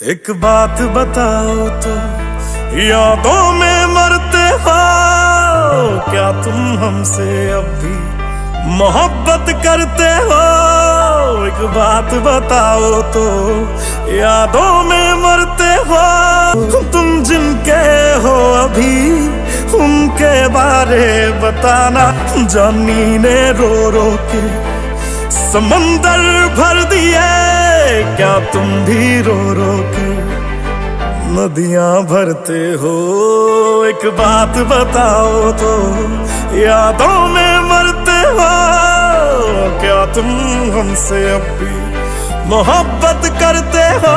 एक बात बताओ तो यादों में मरते हो। क्या तुम हमसे अब भी मोहब्बत करते हो? एक बात बताओ तो यादों में मरते हो। तुम जिनके हो अभी, उनके बारे बताना। जानी ने रो रो के समंदर भर दिए। क्या तुम भी रो रो नदियाँ भरते हो। एक बात बताओ तो यादों में मरते हो। क्या तुम हमसे अब भी मोहब्बत करते हो?